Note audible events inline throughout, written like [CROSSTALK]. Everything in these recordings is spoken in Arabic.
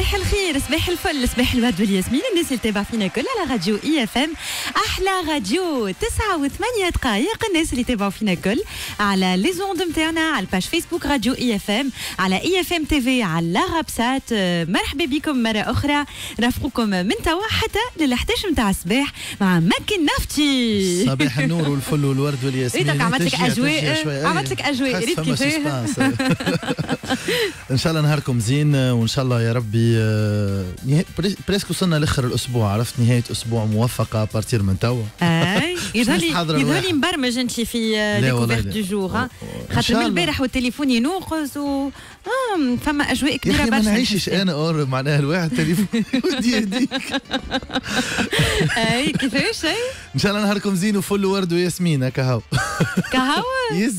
صباح الخير صباح الفل صباح الورد والياسمين الناس اللي تابع فينا كل على راديو اي اف ام أحلى راديو تسعة وثمانية دقائق الناس اللي تابعوا فينا كل على les ondes نتاعنا على ال page Facebook راديو اي اف ام على اي اف ام تي في على website مرحبا بكم مرة أخرى نرافقكم من توا حتى لل 11 نتاع الصباح مع مكي النفتي صباح النور والفل والورد والياسمين ريتك عملت لك أجواء- شوية. عملت. لك أجواء. تحس ريت كيفاه. [LAUGHS] إن شاء الله نهاركم زين وإن شاء الله يا ربي آه، نهاية- pres- presque وصلنا لآخر الأسبوع عرفت نهاية أسبوع موفقه à partir من توا آي [LAUGHS] يظهر لي يظهر الواحد. لي مبرمج أنت في découverte. du jour خاطر من. البارح والتليفون ينوقز و آه فما أجواء يا كبيره أخي ما برشا نعيشش نحسها. أنا اور معناها الواحد تليفون ودي [LAUGHS] يهديك أي كيفاش؟ أي. إن شاء الله نهاركم زين وفل ورد وياسمين هكا هاو. كهو؟ يز.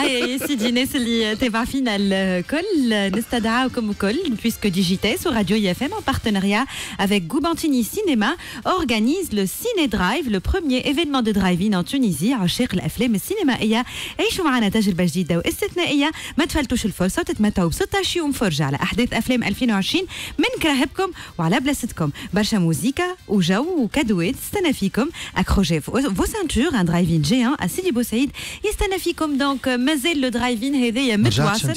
أي يا سيدي الناس اللي تابع فينا الكل نستدعاكم الكل puisque Digites au Radio IFM en partenariat avec Goubantini Cinéma organise le Ciné Drive le premier événement de drive-in en Tunisie عشاق الافلام السينمائيه عيشوا معنا تجربه جديده واستثنائيه ما تفلتوش الفرصه ب 16 يوم فرجه على أحداث أفلام 2020 من كراهبكم وعلى بلاصتكم. برشا موزيكا وجو وكادوات تستنى فيكم. Accrochez vos ceintures un drive-in géant à سيدي بوسعيد يستنى فيكم donc مازال le drive-in هذايا متواصل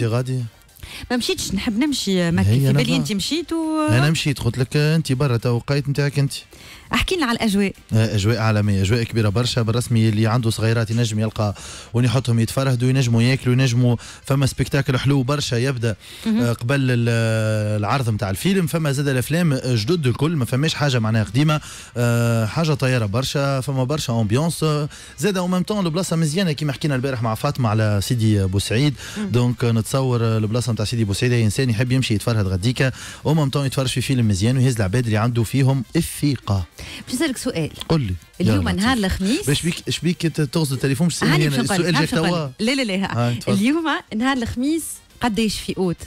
ما مشيتش نحب نمشي. مكي هي في بالي. أنت مشيت و أنا مشيت قلت لك أنت برا تو وقيت نتاعك أنت. احكي لنا على الأجواء. أجواء عالمية أجواء كبيرة برشا بالرسمي اللي عنده صغيرات ينجم يلقى وين يحطهم يتفرهدوا ينجموا ياكلوا ينجموا فما spectacle حلو برشا يبدأ. آه، قبل ال- العرض نتاع الفيلم فما زاد الأفلام جدد الكل ما فماش حاجة معناها قديمة. آه، حاجة طياره برشا فما برشا ambiance آه، زاد au même temps البلاصه مزيانه كيما حكينا البارح مع فاطمة على سيدي بوسعيد donc نتصور آه، البلاصة نتاع سيدي بوسعيد أي إنسان يحب يمشي يتفرهد غديكا au même temps يتفرج في فيلم مزيان ويهز العباد اللي عنده فيهم الثقه باش نسألك سؤال. قل لي. اليوم نهار. الخميس. باش بيك اش بيك ت- تغزل التليفون باش السؤال جاك توا. لا لا لا. تفضل. اليوم نهار الخميس قداش في أوت؟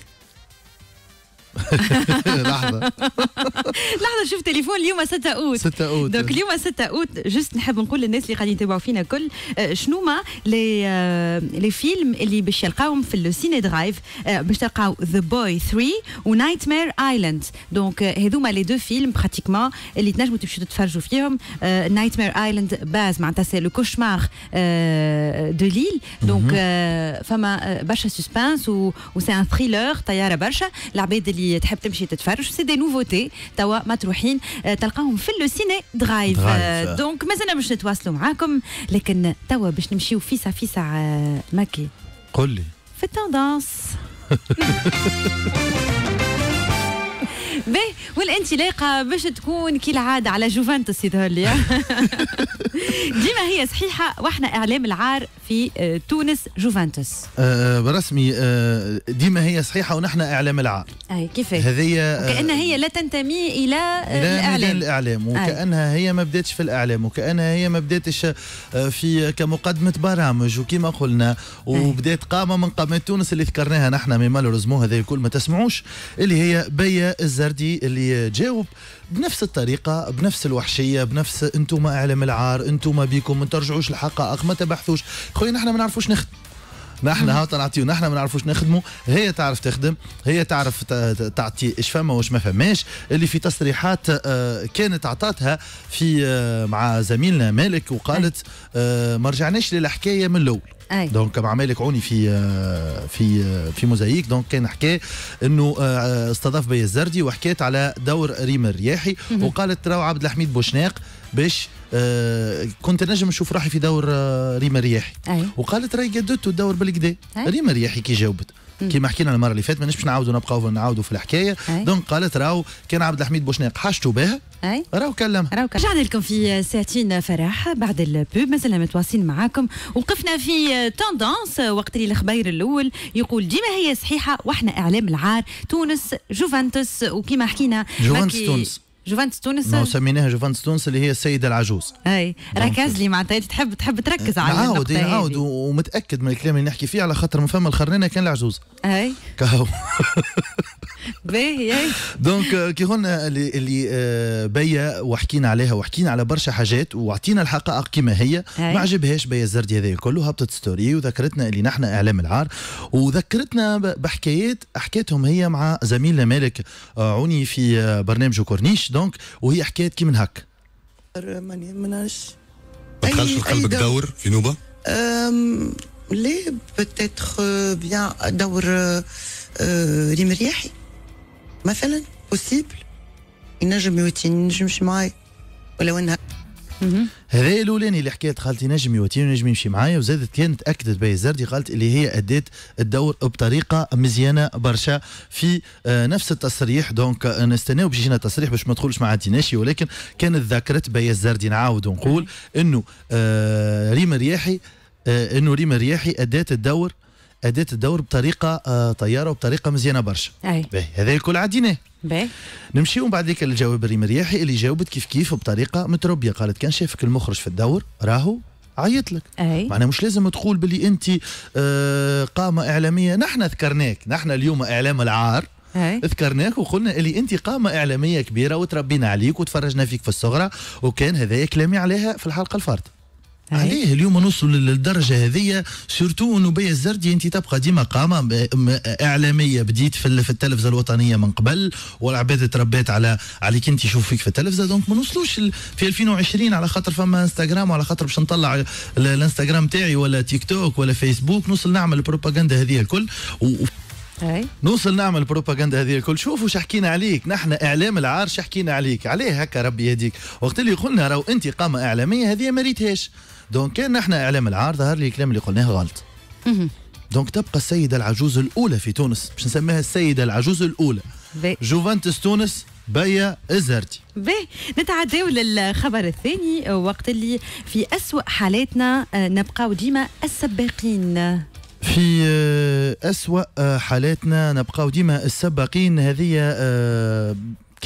[LAUGHS] لحظة. [LAUGHS] لحظة شوف تليفون اليوم 6 أوت. 6 أوت. donc اليوم 6 أوت. juste نحب نقول للناس اللي قاعدين يتابعوا فينا كل آه، شنو ما لي آه، les films اللي باش يلقاوهم في ال ciné-drive آه، باش تلقاو Bad Boys 3 و Nightmare Island donc هذوما les deux films pratiquement اللي تنجموا تمشوا تتفرجوا فيهم Nightmare Island باز معناتها c'est le cauchemar de l'île donc فما برشا suspense و c'est un thriller طيارة برشا. العباد اللي تحب تمشي تتفرج. c'est des nouveautés توا مطروحين. آه، تلقاهم في le ciné-drive. آه، donc مازلنا باش نتواصلوا معاكم لكن توا باش نمشيو فيسع فيسع آه، مكي قل لي. في ال tendances. [LAUGHS] باهي. والانطلاقه باش تكون كالعادة على جوفنتوس يظهر لي. [LAUGHS] ديما هي صحيحة وإحنا إعلام العار في آه، تونس جوفنتوس. آه برسمي آه ديما هي صحيحة ونحن إعلام العار. أي كيفاه؟ هذه آه، كأنها هي لا تنتمي إلى الإعلام. الإعلام. وكأنها هي ما بداتش في الإعلام وكأنها هي ما بداتش في كمقدمة برامج وكما قلنا وبدات قامة من قامات تونس اللي ذكرناها نحن mais malheureusement هذا الكل ما تسمعوش اللي هي بيا الزردي اللي جاوب بنفس الطريقة بنفس الوحشية بنفس أنتم اعلام العار أنتم بيكم ما ترجعوش الحقائق ما تبحثوش. خويا نحن ما نعرفوش نخدم. نحن هاو نعطيو نحن ما نعرفوش نخدموا. هي تعرف تخدم هي تعرف تعطي إيش فما واش ما فماش. اللي في تصريحات آه، كانت عطاتها في آه، مع زميلنا مالك وقالت آه، ما رجعناش للحكاية من الأول. أي. donc مع مالك عوني في في في موزايك donc كان حكى انه استضاف بي الزردي وحكيت على دور ريم الرياحي وقالت راهو عبد الحميد بوشناق باش آه، كنت نجم نشوف روحي في دور آه، ريم الرياحي. أي. وقالت راهي قدت الدور بالكدا أي. ريم الرياحي كي جاوبت. كيما حكينا المرة اللي فاتت ماناش باش نعاودوا نبقاو نعاودوا في الحكاية. donc قالت راهو كان عبد الحميد بوشناق حاجته بها أي. راهو كلمها. راهو رجعنا لكم في ساعتين فرح بعد ال pub. مازلنا متواصلين معاكم. وقفنا في tendances وقت اللي الخبير الأول يقول ديما هي صحيحة وإحنا إعلام العار. تونس جوفنتوس وكما حكينا جوفنتوس تونس. جوفانتس تونس ما سميناها جوفانتس تونس اللي هي السيدة العجوز. أي ركز لي معناتها. تحب تحب تركز على نعاود نعاود ومتأكد من الكلام اللي نحكي فيه على خاطر من فما الخرنانه كان العجوز. أي. كهو. [LAUGHS] باهي donc كي قلنا اللي, اللي بيا وحكينا عليها وحكينا على برشا حاجات وعطينا الحقائق كما هي. ما عجبهاش بيا الزردي هذا كله هبطت story وذكرتنا اللي نحن إعلام العار. وذكرتنا بحكايات حكيتهم هي مع زميلنا مالك آه، عوني في آه، برنامج كورنيش. donc وهي حكايات كي من هك ماني مناش ما دخلش في قلبك دور في نوبة؟ ليه peut-être bien دور ريم رياحي. مثلا possible ينجم يواتيني ينجم يمشي معايا ولو انها هذا الاولاني اللي حكيت قالت نجم يواتيني ونجم يمشي معايا وزادت كانت أكدت بيا الزردي قالت اللي هي ادت الدور بطريقة مزيانة برشا في آه نفس التصريح. donc آه نستناو باش يجينا تصريح باش ما تدخلش مع تيناشي ولكن كانت ذكرت بيا الزردي نعاود ونقول إنه آه ريم رياحي آه إنه ريما رياحي ادت الدور ادت الدور بطريقة آه طيارة وبطريقة مزيانة برشا. هذا الكل عديناه نمشيو بعد ذيك الجواب ريم رياحي اللي جاوبت كيف كيف بطريقه متربيه قالت كان شافك المخرج في الدور راهو عيط لك. أي. معناها مش لازم تقول باللي أنت آه قامة إعلامية. نحن ذكرناك نحن اليوم إعلام العار. أي. ذكرناك وقلنا اللي أنت قامة إعلامية كبيرة وتربينا عليك وتفرجنا فيك في الصغرى. وكان هذايا كلامي عليها في الحلقة الفارطة. عليه اليوم نوصل للدرجة هذه surtout انه بيا الزردي أنت تبقى ديما قامة إعلامية. بديت في في التلفزة الوطنية من قبل والعباد تربيت على عليك أنت يشوف فيك في التلفزة. donc ما نوصلوش في 2020 على خاطر فما إنستغرام وعلى خاطر باش نطلع الإنستغرام تاعي ولا تيك توك ولا فيسبوك. نوصل نعمل البروباغندا هذه الكل. و أي. نوصل نعمل البروباغندا هذه الكل. شوفوا حكينا عليك. نحن إعلام العار حكينا عليك. عليه هكا ربي يهديك. وقت اللي قلنا راهو أنت قامة إعلامية هذه ما ريتهاش. donc كان نحن إعلام العار ظهر لي الكلام اللي قلناه غلط. donc تبقى السيدة العجوز الأولى في تونس باش نسميها السيدة العجوز الأولى. بي. جوفنتوس تونس بيا الزردي باهي نتعداو للخبر الثاني وقت اللي في أسوأ حالاتنا نبقاو ديما السباقين. في أسوأ حالاتنا نبقاو ديما السباقين. هذه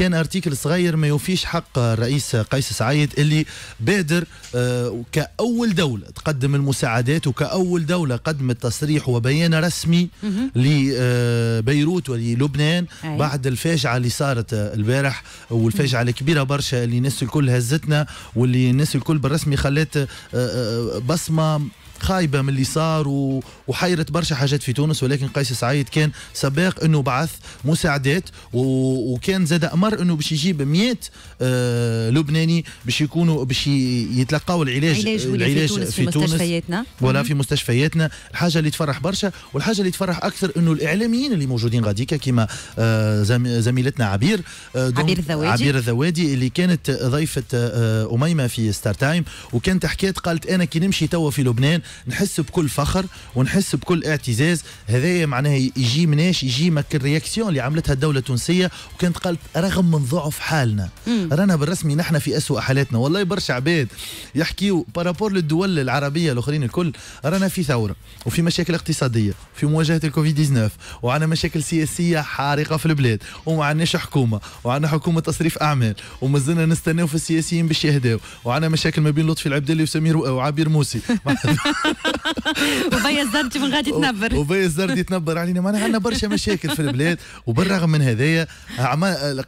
كان article صغير ما يوفيش حق الرئيس قيس سعيد اللي بادر آه كأول دولة تقدم المساعدات وكأول دولة قدمت تصريح وبيان رسمي لبيروت وللبنان بعد الفاجعة اللي صارت البارح والفاجعة الكبيرة برشا اللي الناس الكل هزتنا واللي الناس الكل بالرسمي خلت آه بصمة خايبة من اللي صار وحيرت برشا حاجات في تونس ولكن قيس سعيد كان سباق إنه بعث مساعدات وكان زاد أمر إنه باش يجيب 100 آه لبناني باش يكونوا باش يتلقاو العلاج العلاج في تونس في, في مستشفياتنا. ولا في مستشفياتنا. الحاجة اللي تفرح برشا والحاجة اللي تفرح أكثر إنه الإعلاميين اللي موجودين غاديكا كما آه زميلتنا عبير آه عبير الذوادي. عبير الذوادي اللي كانت ضيفة آه أميمة في ستار تايم وكانت حكيت قالت أنا كي نمشي توا في لبنان نحس بكل فخر ونحس بكل اعتزاز. هذايا معناها يجي مناش يجي مك ال réaction اللي عملتها الدولة التونسية وكانت قالت رغم من ضعف حالنا. رانا بالرسمي نحن في أسوأ حالاتنا. والله برشا عباد يحكيوا par rapport للدول العربية الأخرين الكل رانا في ثورة وفي مشاكل اقتصادية في مواجهة الكوفيد 19 وعندنا مشاكل سياسية حارقة في البلاد وما عندناش حكومة وعندنا حكومة تصريف أعمال ومازلنا نستناو في السياسيين باش يهداو وعندنا مشاكل ما بين لطفي العبدلي وسمير وعبير موسي. [LAUGHS] [LAUGHS] وبيا الزردي من غادي تنبر. وبيا الزردي تنبر علينا. معنا عندنا برشا مشاكل في البلاد وبالرغم من هذايا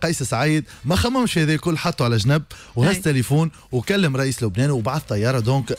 قيس سعيد ما خممش هذا الكل حطه على جنب وهز تليفون وكلم رئيس لبنان وبعث طيارة. donc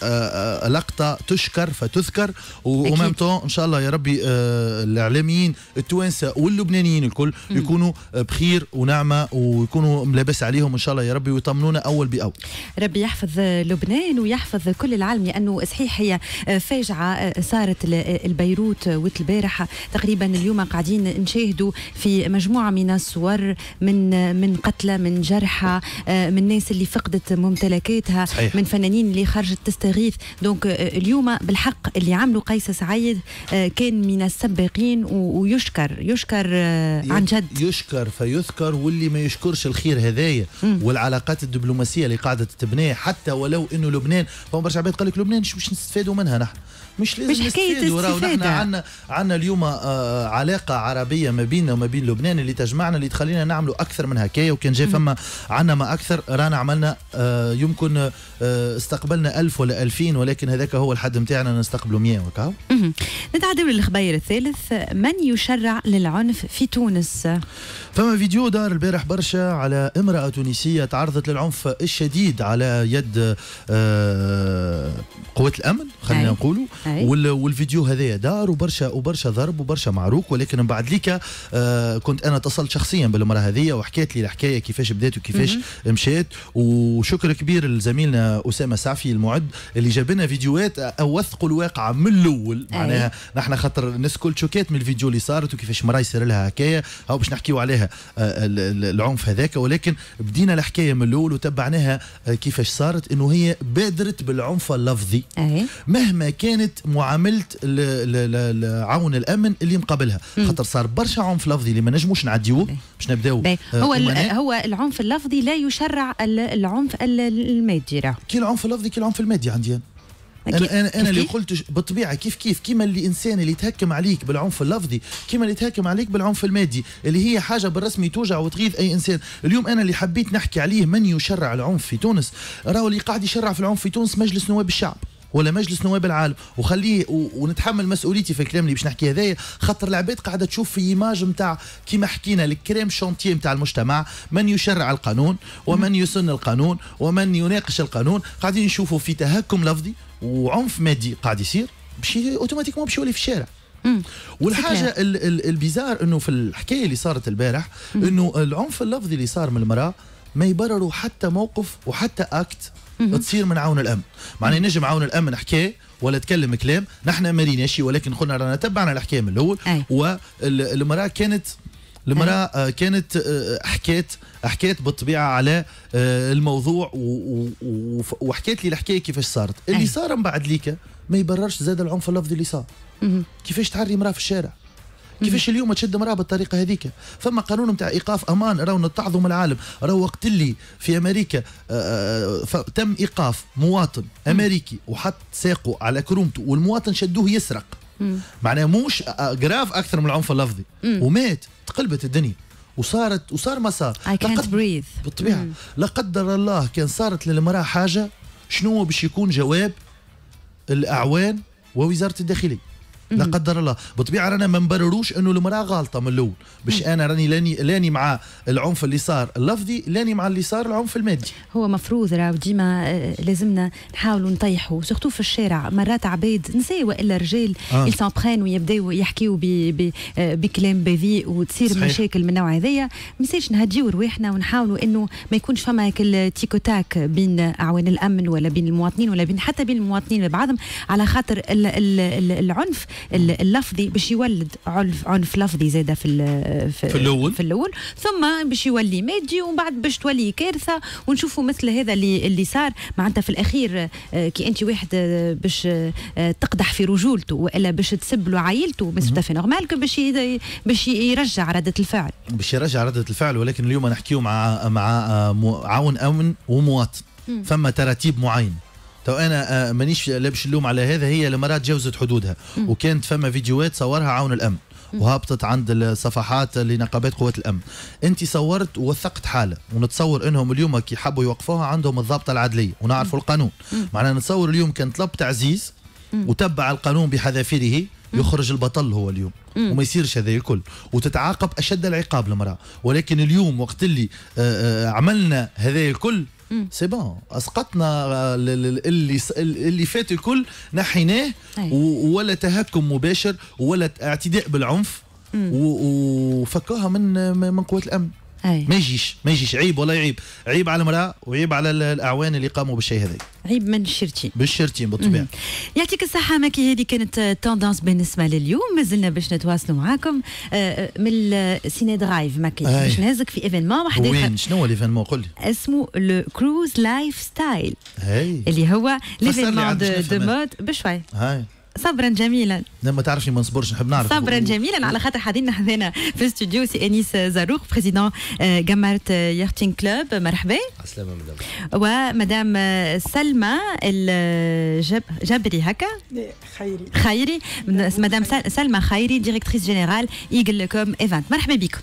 لقطة تشكر فتذكر ومام إن شاء الله يا ربي الإعلاميين التوانسة واللبنانيين الكل يكونوا بخير ونعمة ويكونوا لاباس عليهم إن شاء الله يا ربي ويطمنونا أول بأول. ربي يحفظ لبنان ويحفظ كل العالم لأنه صحيح هي فاجعة صارت البيروت وقت البارحة. تقريبا اليوم قاعدين نشاهدوا في مجموعة من الصور من من قتلى من جرحى من ناس اللي فقدت ممتلكاتها صحيح. من فنانين اللي خرجت تستغيث. دونك اليوم بالحق اللي عملوا قيس سعيد كان من السباقين ويشكر يشكر عن جد. يشكر فيذكر واللي ما يشكرش الخير هذايا والعلاقات الدبلوماسية اللي قاعدة تتبنى حتى ولو إنه لبنان. فما برشا عباد قال لك لبنان باش نستفادوا منها نحن. مش لازم مش نستفيدوا راهو نحن. عندنا عندنا اليوم آه، علاقة عربية ما بيننا وما بين لبنان اللي تجمعنا اللي تخلينا نعملوا أكثر من هكايا وكان جاي فما عندنا ما أكثر رانا عملنا آه، يمكن آه، استقبلنا ألف ولا ألفين ولكن هذاك هو الحد نتاعنا نستقبلوا 100 وكاو مهم. نتعدوا للخبير الثالث من يشرع للعنف في تونس فما فيديو دار البارح برشا على امرأة تونسية تعرضت للعنف الشديد على يد آه، قوات الأمن خلينا. نقولوا. وال- والفيديو هذايا دار وبرشا وبرشا ضرب وبرشا معروك. ولكن من بعد ليك آه، كنت أنا اتصلت شخصيا بالمرأة هذية وحكيت لي الحكاية كيفاش بدات وكيفاش مشات. وشكر كبير لزميلنا أسامة سعفي المعد اللي جاب لنا فيديوهات أوثقوا الواقع من الأول. أي. معناها نحن خاطر الناس كل شوكات من الفيديو اللي صارت وكيفاش مرا يصير لها هكايا أو باش نحكيو عليها آه، ال- ال- العنف هذاك. ولكن بدينا الحكاية من الأول وتبعناها آه، كيفاش صارت. إنه هي بادرت بالعنف اللفظي. مهما كانت معاملة عون الأمن اللي مقابلها خاطر صار برشا عنف لفظي اللي ما نجموش نعديوه باهي. باش نبداو. آه، هو. هو العنف اللفظي لا يشرع ال- العنف ال- المادي كي العنف اللفظي كي العنف المادي عندي أنا أنا, كيف أنا اللي؟ قلت بالطبيعة كيف كيف كيما اللي إنسان اللي يتهكم عليك بالعنف اللفظي كيما اللي يتهكم عليك بالعنف المادي اللي هي حاجة بالرسمي توجع وتغيظ أي إنسان اليوم أنا اللي حبيت نحكي عليه من يشرع العنف في تونس راهو اللي قاعد يشرع في العنف في تونس مجلس نواب الشعب ولا مجلس نواب العالم. وخليه ونتحمل مسؤوليتي في الكلام اللي باش نحكي هذايا. خاطر العباد قاعدة تشوف في image نتاع كيما حكينا ال crème chantilly نتاع المجتمع. من يشرع القانون ومن يسن القانون ومن يناقش القانون. قاعدين نشوفوا في تهكم لفظي وعنف مادي قاعد يصير باش automatiquement باش يولي في الشارع. والحاجة ال ال bizarre إنه في الحكاية اللي صارت البارح إنه العنف اللفظي اللي صار من المرأة ما يبرروا حتى موقف وحتى اكت تصير من عون الأمن. معناه نجم عون الأمن حكايه ولا تكلم كلام نحن ما ريناش ولكن قلنا رانا تبعنا الحكاية من الأول. والمراه كانت المرأة آه، كانت آه، حكيت حكيت بالطبيعة على آه، الموضوع وحكيت لي الحكاية كيفاش صارت. اللي. صار من بعد ليك ما يبررش زاد العنف اللفظي اللي صار. كيفاش تعري مراه في الشارع؟ كيفاش اليوم تشد مرأة بالطريقة هذيك؟ فما قانون نتاع إيقاف أمان راهو نتعظوا من العالم. راهو وقت اللي في أمريكا آه، آه، تم إيقاف مواطن أمريكي وحط ساقه على كرومته والمواطن شدوه يسرق. مم. معناها موش آه، جراف أكثر من العنف اللفظي. ومات تقلبت الدنيا. وصارت وصار ما صار. I can't لقد- breathe. بالطبيعة. لا قدر الله كان صارت للمرأة حاجة شنو باش يكون جواب الأعوان ووزارة الداخلية؟ لا قدر الله. بالطبيعه رانا ما نبرروش أنه المرأة غالطة من الأول. باش أنا راني لاني لاني مع العنف اللي صار اللفظي لاني مع اللي صار العنف المادي. هو مفروض راه ديما آه، لازمنا نحاولوا نطيحوا surtout في الشارع. مرات عباد نساء والا رجال آه. prennent ويبداو يحكيوا آه، بكلام بذيء وتصير صحيح. مشاكل من النوع هذايا. ما يصيرش نهديو رواحنا ونحاولوا إنه ما يكونش فما ال tac au tac بين أعوان الأمن ولا بين المواطنين ولا بين حتى بين المواطنين ببعضهم على خاطر ال ال ال العنف. ال- اللفظي باش يولد عنف عنف لفظي زاده في ال- في الأول. في الأول ثم باش يولي مادي ومن بعد باش تولي كارثة. ونشوفوا مثل هذا اللي اللي صار. معناتها في الأخير آه، كي أنت واحد آه، باش آه، تقدح في رجولته وإلا باش تسب له عائلته بس في normal باش باش يرجع ردة الفعل. باش يرجع ردة الفعل. ولكن اليوم نحكيو مع مع عون أمن ومواطن. فما تراتيب معينه تو أنا آه، مانيش لابش اللوم على هذا هي المراه تجاوزت حدودها. وكانت فما فيديوهات صورها عون الأمن وهبطت عند الصفحات لنقابات قوات الأمن. انت صورت ووثقت حالة ونتصور إنهم اليوم كي حبوا يوقفوها عندهم الضابطة العدلية ونعرفوا القانون. معناها نتصور اليوم كان طلب تعزيز وتبع القانون بحذافيره يخرج البطل هو اليوم وما يصيرش هذا الكل. وتتعاقب أشد العقاب المرأة. ولكن اليوم وقت اللي آه، آه، عملنا هذا الكل c'est bon أسقطنا آه، اللي اللي فات الكل نحيناه أي. و- ولا تهكم مباشر ولا اعتداء بالعنف. وفكوها من من قوات الأمن. أي. ما يجيش ما يجيش. عيب ولا يعيب عيب على المرأة وعيب على ال- الأعوان اللي قاموا بالشيء هذا. عيب من الشرتين بالشرتين بالطبيعة. يعطيك الصحة ماكي هذه كانت tendance بالنسبة لليوم. مازلنا باش نتواصلوا معاكم. آه، من ال Ciné Drive ماكي أي. باش نهزك في événement واحد وين؟ شنو هو l'événement قول لي. اسمه le Cruise Lifestyle. اللي هو لي l'événement de. mode بشوي. هاي صبرا جميلا. لما تعرفي ما نصبرش نحب نعرف. صبرا جميلا. على خاطر حاضرنا حذينا في الاستوديو سي إنيس زاروق président Gammarth Yachting Club. مرحبا. السلامة مدام. ومدام سلمى الجبري هكا؟ خيري. خيري. مدام سلمى خيري directrice générale Eaglecom Event مرحبا بكم.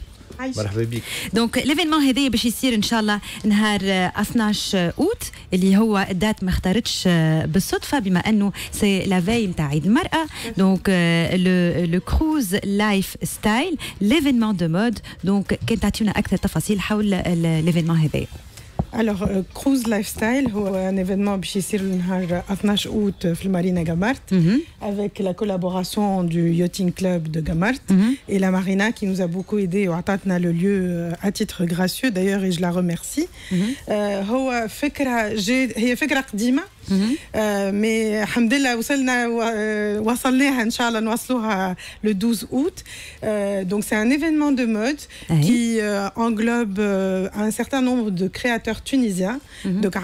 مرحبا بك. donc l'événement هذايا باش يصير ان شاء الله نهار 12 أوت اللي هو ال date ما اختارتش بالصدفة بما أنه c'est la fête نتاع عيد المرأة. donc le le Cruise Lifestyle l'événement de mode donc كان تعطينا أكثر تفاصيل حول l'événement هذايا Alors, euh, Cruise Lifestyle, un événement بيصير النهار 12 août في المارينا Gammarth, avec la collaboration du Yachting Club de Gamart et la Marina qui nous a beaucoup aidé وعطاتنا le lieu à titre gracieux d'ailleurs et je la remercie. هو فكرة هي فكرة قديمة مي الحمد لله وصلنا وصلناها ان شاء الله نوصلوها le 12 août donc c'est un événement de mode qui englobe un certain nombre de créateurs tunisiens donc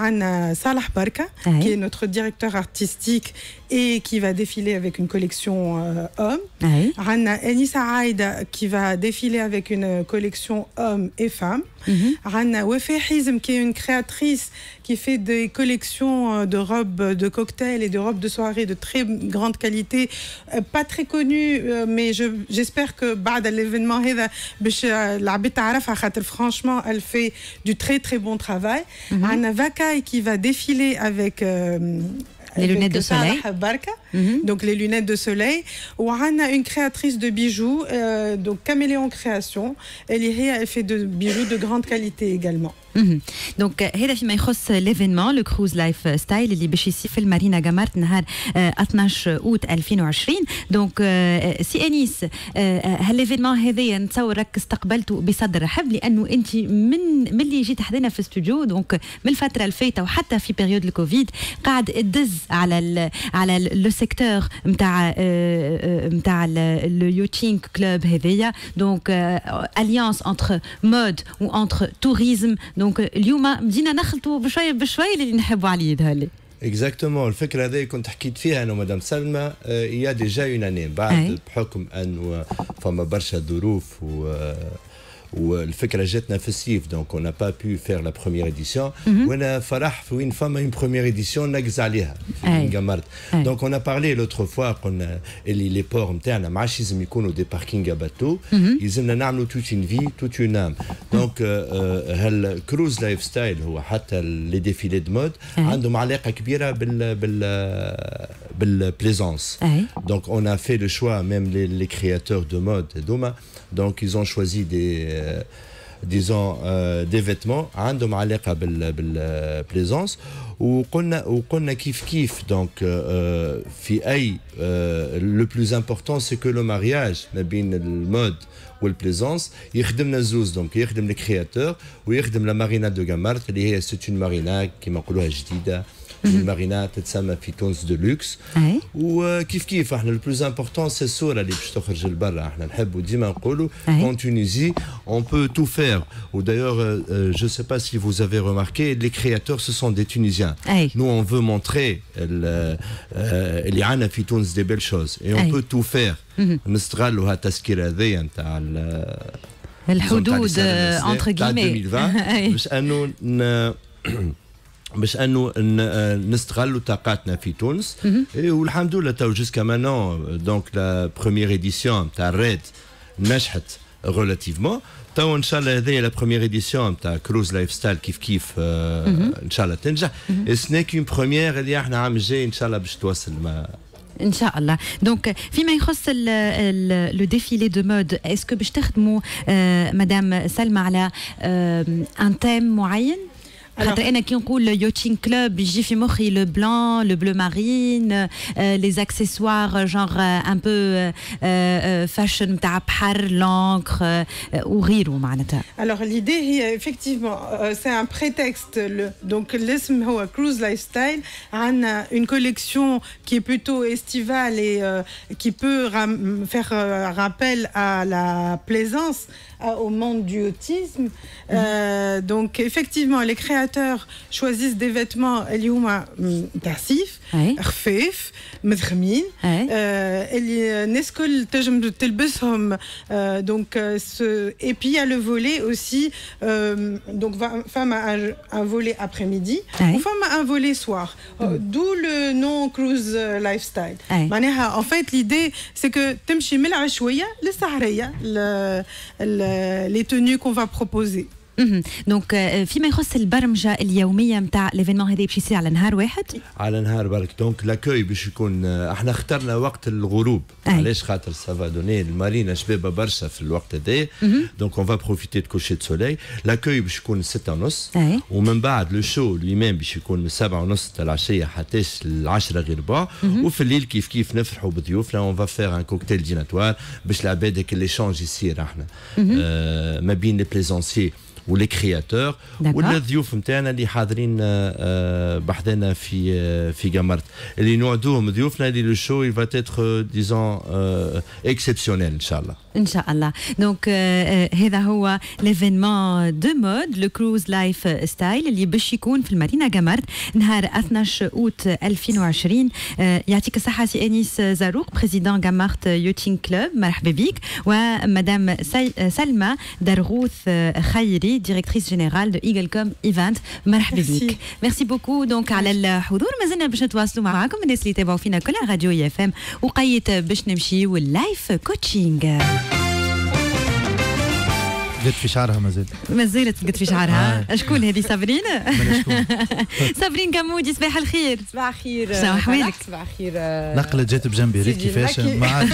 Salah Barka qui est notre directeur artistique et qui va défiler avec une collection euh, homme. Rana Enisa Aïda qui va défiler avec une collection hommes et femmes. Rana Wefe Hizm qui est une créatrice qui fait des collections de robes de cocktail et de robes de soirée de très grande qualité, euh, pas très connues, euh, mais j'espère que بعد l'événement هذا باش العباد تعرفها خاطر franchement elle fait du très très bon travail. Rana Vakai qui va défiler avec euh, les lunettes de soleil. Barka, donc les lunettes de soleil. On a une créatrice de bijoux, euh, donc Caméléon Création. Elle, elle fait de bijoux de grande qualité également. donc هذا فيما يخص l'événement le Cruise Lifestyle اللي باش يصير في المارينا جامارت نهار 12 أوت 2020 donc سي أنيس هال l'événement هذايا نتصور راك استقبلته بصدر رحب لأنه أنت من ملي جيت حدنا في الاستوديو donc من الفترة الفايته وحتى في période الكوفيد قاعد تدز على ال على le secteur نتاع نتاع le Yachting Club هذايا. donc alliance entre mode و entre tourisme donc اليوم بدينا نخلطوا بشويه بشوية اللي نحبوا عليه يظهر exactement الفكرة هذه كنت حكيت فيها أنا ومدام سلمى il y a déjà une année بعد بحكم أنه فما برشا ظروف و والفكرة جاتنا في الصيف donc on n'a pas pu faire la première édition وأنا فرح في وين فما une première édition نقز عليها في جامارت donc on parlait l'autre fois قلنا اللي les ports نتاعنا ما عادش لازم يكونوا des parkings bateaux يلزمنا نعملوا toute une vie toute une âme donc هال Cruise Lifestyle هو حتى les défilés de mode عندهم علاقه كبيرة بال بال بال plaisance donc on a fait le choix même les créateurs de mode هذوما donc ils ont choisi des disons des vêtements عندهم علاقه بال بال plaisance وقلنا وقلنا كيف كيف donc في et le plus important c'est que le mariage ما بين ال mode وال plaisance يخدمنا زوز donc يخدم ال créateur ويخدم la marina de Gammarth اللي هي c'est une marina كيما نقولوها جديده المارينا تتسمى في تونس de luxe وكيف كيف إحنا le plus important c'est الصورة اللي باش تخرج لبرا إحنا نحبوا ديما نقولوا en Tunisie on peut tout faire. Ou d'ailleurs euh, je sais pas si vous avez remarqué les créateurs ce sont des Tunisiens. Nous on veut montrer اللي عندنا في تونس des belles choses. Et on peut tout faire. نستغلوا هالتسكير هذيا نتاع الحدود entre guillemets 2020 باش انه باش انه نستغلوا طاقاتنا في تونس. والحمد لله تو jusqu'à maintenant donc la première édition تاع ال raid نجحت relativement تو إن شاء الله هذه la première édition تاع Cruise Lifestyle كيف كيف إن شاء الله تنجح. ce n'est qu'une première اللي إحنا عام الجاي إن شاء الله باش توصل ما. إن شاء الله. donc فيما يخص le défilé de mode est-ce que باش تخدموا مدام سلمى على ان تيم معين؟ خاطر انا كي نقول يوتشين كلوب يجي في مخي لو بلان لو بلو مارين لي اكسسوار جونغ ان بو فاشن نتاع بحر لونكر وغيره معناتها Alors l'idée هي effectivement c'est un prétexte le, donc الاسم هو cruise lifestyle عندنا une collection qui est plutôt estivale et euh, qui peut faire euh, rappel à la plaisance au monde du autisme. Euh, donc effectivement, les créateurs choisissent des vêtements Eliouma mm, Tassif, oui. مذخمين اللي الناس الكل تنجم تلبسهم donc et puis il y a le volet aussi donc femme a un, volet après-midi ou femme a un volet soir d'où le nom cruise lifestyle en fait l'idée c'est que تمشي من العشويه للسهريه les tenues qu'on va proposer donc فيما يخص البرمجة اليومية نتاع l'événement هذا باش يصير على نهار واحد؟ على نهار برك donc l'accueil باش يكون إحنا اخترنا وقت الغروب. علاش؟ خاطر ça va donner المارينا شبابه برشا في الوقت هذا. donc on va profiter du coucher de soleil l'accueil باش يكون 6 ونص ومن بعد le show lui-même باش يكون من 7 ونص تاع العشية حتى ل 10 غير ربع وفي الليل كيف كيف نفرحوا بضيوفنا. on va faire un cocktail dînatoire باش العباد هيك l'échange يصير إحنا. ما بين les plaisanciers و les créateurs والضيوف نتاعنا اللي حاضرين بحذنا في في جامرت اللي نوعدوهم ضيوفنا اللي le show il va être disons exceptionnel ان شاء الله ان شاء الله donc هذا هو l'événement de mode le Cruise Lifestyle اللي باش يكون في المارينا جامرت نهار 12 أوت 2020 يعطيك الصحة سي أنيس زاروق président Gammarth Yachting Club مرحبا بك. ومدام سلمى درغوث خيري directrice générale de Eaglecom Event. مرحبا بك. merci beaucoup donc على الحضور. مازلنا باش نتواصلوا معاكم الناس اللي يتابعوا فينا كل راديو IFM. وقيت باش نمشيو ال life coaching قد في شعرها ما زالت ما زالت قد في شعرها؟ آه. شكون هذه صابرين صابرين [LAUGHS] كمودي صباح الخير. صباح الخير. شنو أحوالك؟ صباح الخير. نقلة جات بجنبي ريت كيفاش؟ ما عادش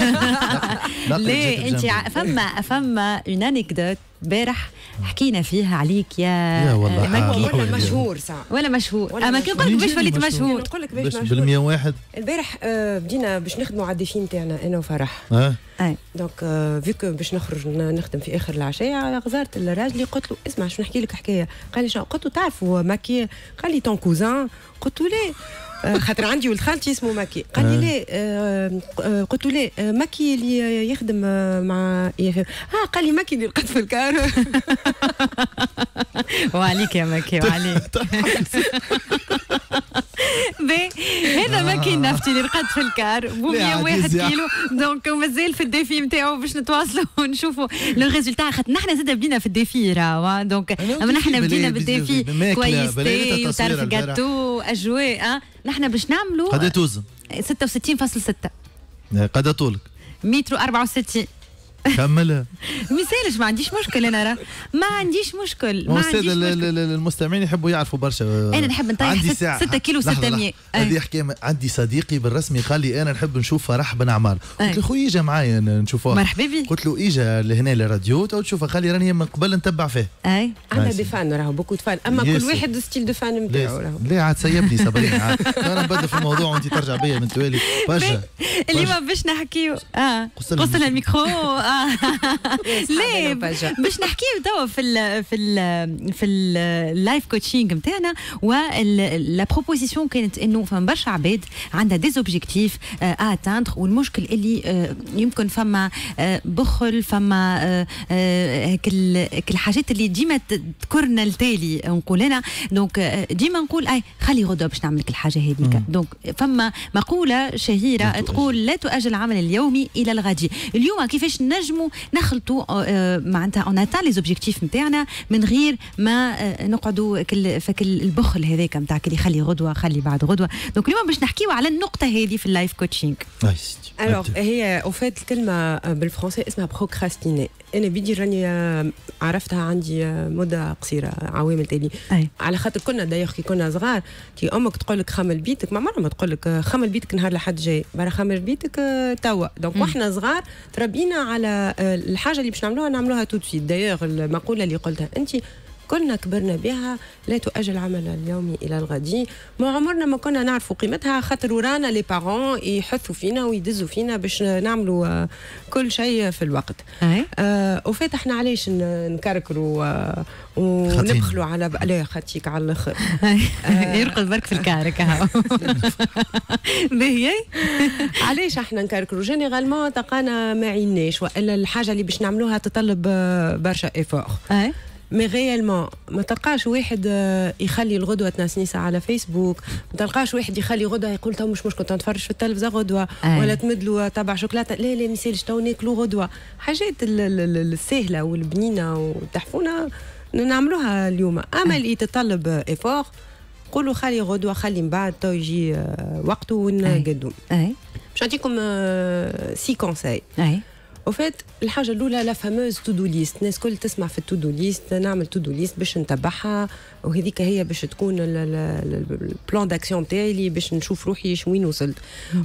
[LAUGHS] لا أنت فما فما اون انكدوت البارح حكينا فيها عليك يا يا والله. مكي ولا مشهور ساعة ولا مشهور. اما كي نقول لك باش وليت مشهور. نقول لك باش بال 101 البارح بدينا باش نخدموا على الديفين تاعنا أنا وفرح. آه. دونك فيكو باش نخرج نخدم في آخر العشاء غزرت الراجل قلت له اسمع شو نحكي لك حكاية؟ قال لي شنو قلت له تعرف هو ماكي قال لي ton cousin قلت له ليه خاطر عندي ولد خالتي اسمه ماكي قال لي ليه؟ قلت له ليه ماكي اللي يخدم مع آه قال لي ماكي اللي رقد في الكار [LAUGHS] وعليك يا ماكي وعليك. [LAUGHS] [LAUGHS] هذا ماكي نفتي اللي رقد في الكار ب 101 كيلو. donc مازال في ال défi نتاعو باش نتواصلوا [LAUGHS] ونشوفوا le résultat. خاطر نحن زاد بدينا في ال défi راهو donc أما نحن بدينا بال défi كويس وتعرف جاتو أجواء نحن باش نعملوا قد توزن 66.6 قد طولك. متر 64 كملها. مثالش ما عنديش مشكل أنا راه. ما عنديش مشكل ما عنديش مشكل. المستمعين يحبوا يعرفوا برشا. أنا نحب نطيح 6 كيلو 600 هذه حكاية عندي صديقي بالرسمي قال لي أنا نحب نشوف فرح بن عمار. قلت له خويا إجا معايا نشوفوها. مرحبا بي قلت له إجا لهنا للراديو تو تشوفها. قال لي راني من قبل نتبع فيه. أي. عندنا des fans راهو beaucoup fans أما كل واحد style de fans نتاعو راهو. لا عاد سيبني صبرين أنا نبدأ في الموضوع وأنت ترجع بيا من توالي. [LAUGHS] برشا. اليوم باش نحكيو. آه. قص لها الميكرو. [LAUGHS] ليه؟ باش نحكيو توا في ال في ال في ال life coaching نتاعنا و la proposition كانت إنه فما برشا عباد عندها des objectifs à atteindre والمشكل اللي يمكن فما بخل فما هيك الحاجات اللي ديما تذكرنا التالي نقول أنا. donc ديما نقول اي خلي غدوة باش نعمل لك الحاجة هذيك. donc فما مقولة شهيرة تقول لا تؤجل العمل اليومي إلى الغد. اليوم كيفاش نجموا نخلطوا معناتها on atteint les objectifs نتاعنا من غير ما نقعدوا فك البخل هذاك نتاع اللي خلي غدوة خلي بعد غدوة. donc اليوم باش نحكيو على النقطة هذه في ال life coaching alors هي en fait الكلمة بالفرنسي اسمها procrastiner أنا بيدي راني عرفتها عندي مدة قصيرة عوامل تالي. على خاطر كنا دايخ كي كنا صغار كي أمك تقول لك خمل بيتك ما مرة ما تقول لك خمل بيتك نهار لحد جاي. برا خمل بيتك توا. donc وإحنا صغار تربينا على الحاجة اللي باش نعملوها نعملوها tout de suite d'ailleurs المقولة اللي قلتها انت كلنا كبرنا بها لا تؤجل عمل اليومي إلى الغد. ما عمرنا ما كنا نعرفوا قيمتها خاطر ورانا les parents يحثوا فينا ويدزوا فينا باش نعملوا آه، كل شيء في الوقت. آه en fait إحنا علاش نكركروا آه، ونبخلوا على لا خاتيك على الأخر. [LAUGHS] يرقد برك في الكعرك باهي [LAUGHS] علاش إحنا نكركروا؟ généralement تلقانا ما عيناش وإلا الحاجة اللي باش نعملوها تطلب آه، برشا effort mais réellement ما تلقاش واحد آه، يخلي الغدوة تنسنيسه على فيسبوك. ما تلقاش واحد يخلي غدوة يقول تو مش مشكل نتفرج في التلفزة غدوة أي. ولا تمد له تبع شوكولاتة. لا لا ميسالش تو ناكلوا غدوة. حاجات السهلة والبنينة والتحفونة نعملوها اليوم. أما اللي تتطلب effort قولوا خلي غدوة خلي من بعد تو يجي آه، وقته ونقدم. باش نعطيكم six conseils en fait الحاجة الأولى la fameuse to do list الناس كل تسمع في ال to do list نعمل to do list باش نتبعها. وهذيك هي باش تكون ال plan d'action تاعي اللي باش نشوف روحي وين وصلت.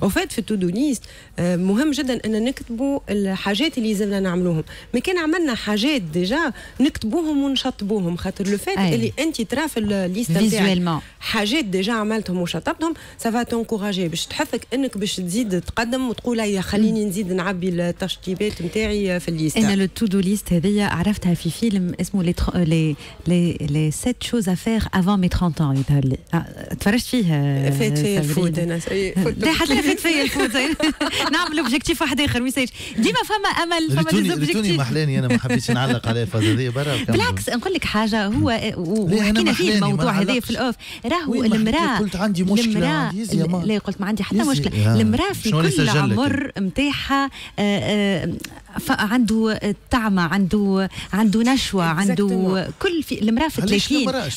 en fait في ال to do list مهم جدا أن نكتبوا الحاجات اللي لازمنا نعملوهم. ما كان عملنا حاجات déjà نكتبوهم ونشطبوهم خاطر le fait اللي أنت ترى في ال liste تاعك حاجات déjà عملتهم وشطبتهم ça va t'encourager باش تحثك إنك باش تزيد تقدم وتقول هيا خليني نزيد نعبي التشطيبات نتاعي في ال liste. أنا لو to do list هذيا عرفتها في فيلم اسمه les les les les sept choses à faire avant mes 30 ans. يظهر لي تفرجت فيه [LAUGHS] فات فيا الفوت أنا. لا حتى فات فيا الفوت. نعمل objectif واحد آخر ما ديما فما أمل فما des objectifs محلاني أنا ما حبيتش نعلق على ال phase هذه برا بالعكس نقول لك حاجة هو وحكينا فيه الموضوع هذا في ال off. راهو المراه قلت عندي مشكلة لا قلت ما عندي حتى مشكلة. المرأة في كل عمر نتاعها عنده طعمه عنده عنده نشوة عنده كل في المراه في 30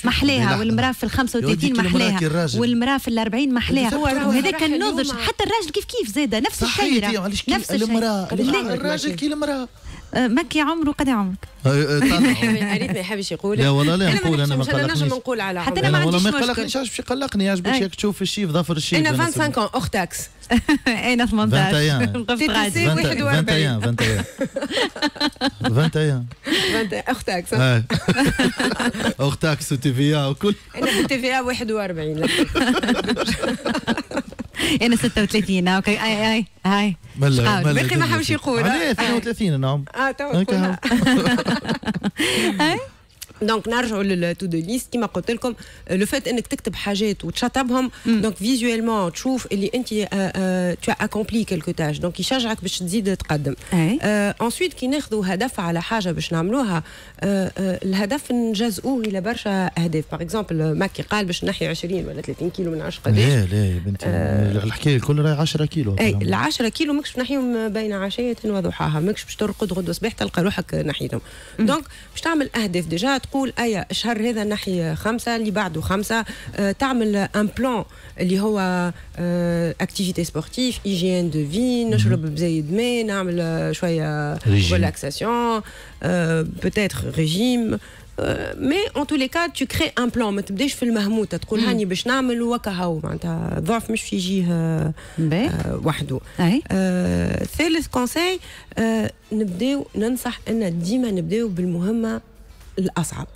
محلاها والمراه في 35 محلاها والمراه في 40 محلاها. هذاك النضج حتى الراجل كيف كيف زاده نفس الشيء نفس المرأة الراجل كي المرأة. مكي عمره قد عمرك؟ اريد [LAUGHS] ما يحبش يقول. لا والله لا نقول أنا ما قلقنيش. نقول على حتى أنا ما عنديش ما يقلقنيش باش يقلقني عجبك هيك تشوف الشيف ظفر الشيف أنا 25 اختكس أنا 18 21 21 21 أختك أختك [LAUGHS] تي في وكل. أنا في تي في 41 [LAUGHS] أنا 36 أوكي. أي أي هاي باقي ما حبش يقول. 32 نعم. آه تو [LAUGHS] دونك نرجعوا للتو دو ليست كيما قلت لكم le fait انك تكتب حاجات وتشطبهم donc visuellement تشوف اللي انت tu accomplis quelques tâches donc يشجعك باش تزيد تقدم ensuite كي ناخذوا هدف على حاجة باش نعملوها الهدف نجزئوه إلى برشا اهداف par exemple ماكي قال باش نحي 20 ولا 30 كيلو من 10 قداش لا لا يا بنتي الحكاية الكل راهي 10 كيلو. اي ال 10 كيلو ماكش تنحيهم بين عشية وضحاها. ماكش باش ترقد غدوه صباح تلقى روحك نحيتهم donc باش تعمل أهداف. déjà تقول أي الشهر هذا نحي خمسة اللي بعده خمسة. أه تعمل un plan اللي هو activité sportive hygiène de vie نشرب بزايد ماء نعمل شوية relaxation peut-être régime mais en tous les cas tu crées un plan ما تبداش في المهموته تقول هاني باش نعمل وكا هاو. معناتها الضعف مش يجيه آه وحده. آه ثالث conseil آه نبداو ننصح إن ديما نبداو بالمهمة الأصعب.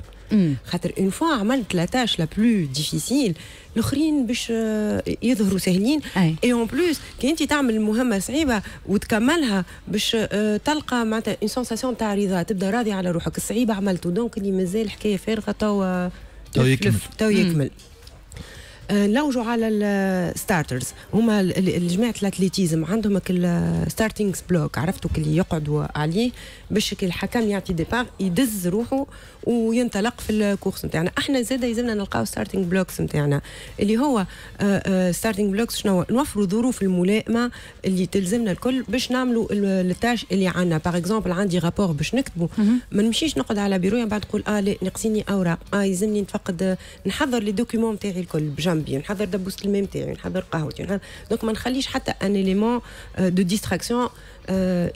خاطر une fois عملت la tâche la plus difficile الأخرين باش يظهروا سهلين. أي. en plus كي انت تعمل مهمة صعيبة وتكملها باش تلقى معناتها une sensation تاع رضا تبدأ راضي على روحك. الصعيبه عملته. donc اللي مازال حكاية فارغة تو تو يكمل. تو يكمل. نلوجوا على ال starters هما الجماعة ال athlétisme عندهم ال starting block عرفتوا اللي يقعدوا عليه؟ باش الحكم يعطي départ يدز روحه وينطلق في ال course نتاعنا. أحنا زاد يلزمنا نلقاو starting blocks نتاعنا. اللي هو starting blocks شنو؟ نوفروا ظروف الملائمة اللي تلزمنا الكل باش نعملوا ال tâche اللي عندنا. par exemple عندي rapport باش نكتبه ما نمشيش نقعد على بيرو بعد نقول آه لا ناقصيني اوراق آه يلزمني نفقد نحضر les documents نتاعي الكل. بجنبي نحضر دبوسه الماء نتاعي نحضر قهوتي donc ما نخليش حتى un élément de distraction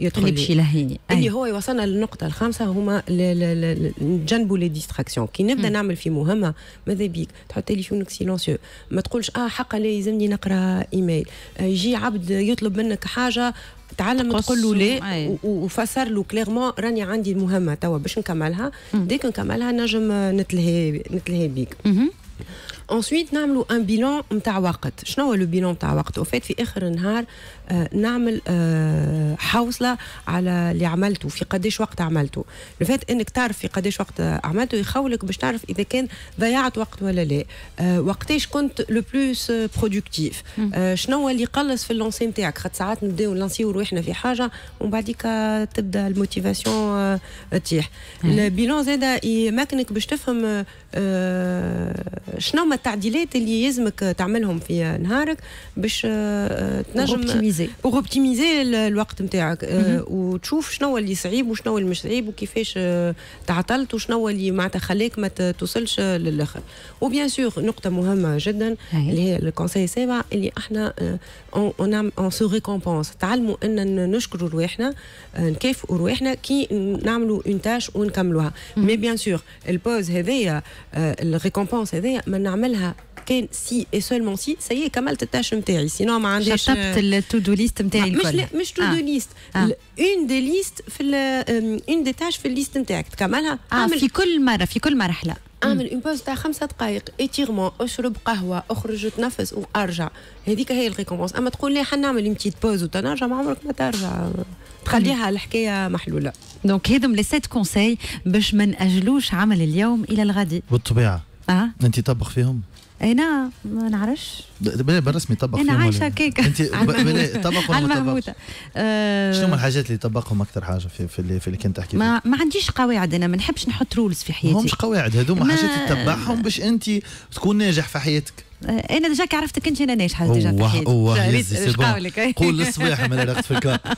يدخل اللي يلهيني اللي هو يوصلنا للنقطة الخامسة هما نجنبوا les distractions كي نبدأ. نعمل في مهمة ماذا بيك؟ تحط تليفونك silencieux ما تقولش آه حقا لا يلزمني نقرأ ايميل يجي عبد يطلب منك حاجة تعلم تقول له لا أي. و- وفسر له clairement راني عندي المهمة. توا باش نكملها. dès que نكملها نجم نتلهي نتلهي بيك. ensuite نعملوا un bilan نتاع وقت. شنو هو le bilan نتاع وقت؟ le fait في آخر النهار نعمل آه حوصلة على اللي عملته في قديش وقت عملته. le fait إنك تعرف في قديش وقت عملته يخولك باش تعرف إذا كان ضيعت وقت ولا لا. آه وقتاش كنت le plus productif آه شنو اللي يقلص في ال lancée نتاعك خاطر ساعات نبداو نلانسيو روحنا في حاجة ومن بعديك تبدأ ال motivation آه تيح. ال bilan زاده يمكنك باش تفهم آه شنو هما التعديلات اللي يلزمك تعملهم في نهارك باش آه تنجم pour optimiser الوقت نتاعك آه وتشوف شنو اللي صعيب وشنو اللي مش صعيب وكيفاش آه تعطلت وشنو اللي معناتها خليك ما توصلش للآخر. و bien sûr نقطة مهمة جدا أي. اللي هي ال conseil السابع اللي إحنا on on se récompense تعلموا إن نشكروا رواحنا آه، نكافئوا رواحنا كي نعملوا une tâche ونكملوها. mais bien sûr ال pause هذيا ال récompense هذيا ما نعملها كان si et seulement si si كملت ال tâche نتاعي sinon ما عنديش شطبت ال to do list نتاعي مش الكل. لا مش to. do list. une des listes في une des tâches في ال liste نتاعك تكملها آه اعمل في كل مرة في كل مرحلة. أعمل une pause تاع خمسة دقائق étirements أشرب قهوة أخرج تنفس وأرجع. هذيك هي ال récompense أما تقول لي حنعمل une petite pause وتنرجع ما عمرك ما ترجع. تخليها الحكاية محلولة. donc هذم les sept conseils باش ما نأجلوش عمل اليوم إلى الغد. بالطبيعة. آه. أنت تطبق فيهم؟ أنا ما نعرفش. بالرسمي تطبق أنا عايشة هكاك انت [LAUGHS] تطبق ولا آه، شنو هما الحاجات اللي تطبقهم أكثر حاجة في في اللي, في اللي كنت تحكي ما ما عنديش قواعد أنا ما نحبش نحط rules في حياتي. همش قواعد هذوما ما- حاجات تتبعهم باش أنت تكون ناجح في حياتك. آه، أنا déjà عرفتك أنت أنا ناجحة déjà في حياتي. أوه. قول للصباح ما رغت في الكار [LAUGHS]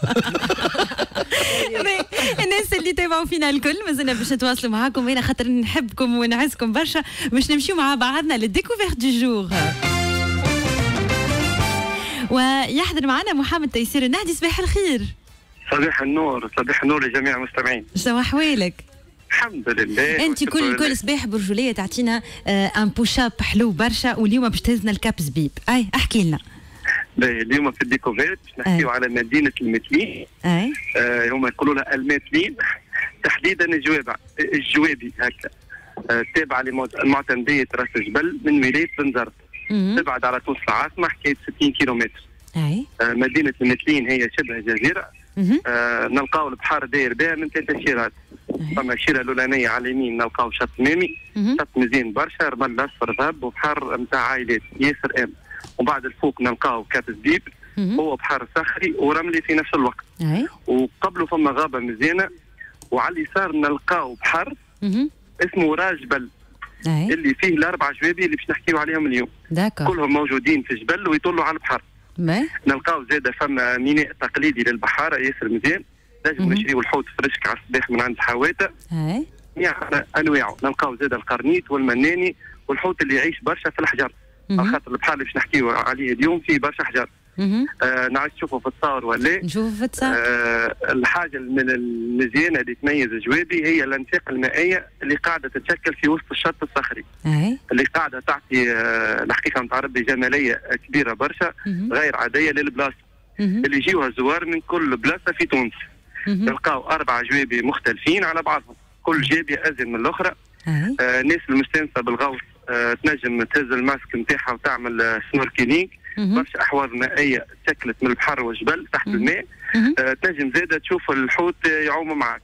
[LAUGHS] الناس اللي تابعوا فينا الكل مازلنا باش نتواصلوا معاكم. هنا خاطر نحبكم ونعزكم برشا. باش نمشيو مع بعضنا لل découverte du jour ويحضر معنا محمد تيسير. النهدي صباح الخير. صباح النور صباح النور لجميع المستمعين. شنو احوالك الحمد لله. أنت كل لله. كل صباح برجولية تعطينا آه، un push up حلو برشا واليوم باش تهزنا الكاب زبيب أي احكي لنا. اليوم في ال découverte نحكيو. على مدينة المثلين أي. آه هما يقولوا لها المثلين تحديدا الجوابع الجوابي هكا. آه تابعة لمعتمديه راس جبل من ولايه بنزرت. تبعد على تونس العاصمه حكايه 60 كيلومتر. أي. آه مدينة المثلين هي شبه جزيرة. آه نلقاو البحر داير بها من ثلاثة شيرات. فما الشيرة الأولانية على اليمين نلقاو شط مامي. شط مزيان برشا رمل اصفر ذهب وبحر نتاع عائلات. ياسر ام وبعد الفوق نلقاو زبيب مهم. هو بحر صخري ورملي في نفس الوقت. وقبله فما غابة مزيانة. وعلى اليسار نلقاو بحر. اسمه راجبل أي. اللي فيه الاربع جوابي اللي باش نحكيو عليهم اليوم. داكور. كلهم موجودين في جبل ويطلوا على البحر. نلقاو زادة فما ميناء تقليدي للبحاره ياسر مزيان. لازم مهم. نشريو الحوت فريشك على الصباح من عند حواته يعني أنواعه. نلقاو زادة القرنيت والمناني والحوت اللي يعيش برشا في الحجر. على. خاطر البحر اللي باش نحكيو عليه اليوم فيه برشا حجر. آه نعيش تشوفه في التصاور ولا؟ نشوف في التصاور آه الحاجة من المزيانه اللي تميز جوابي هي الانفاق المائية اللي قاعدة تتشكل في وسط الشط الصخري. أي. اللي قاعدة تعطي آه الحقيقة نتاع ربي جمالية كبيرة برشا. غير عادية للبلاصة. اللي يجيوها الزوار من كل بلاصة في تونس. تلقاو أربع جوابي مختلفين على بعضهم. كل جابيه ازين من الأخرى. آه ناس المستانسة بالغوص تنجم تهز الماسك نتاعها وتعمل آه snorkeling مهم. برشا أحواض مائية تشكلت من البحر والجبل تحت. الماء. آه تنجم زادة تشوف الحوت آه، يعوم معك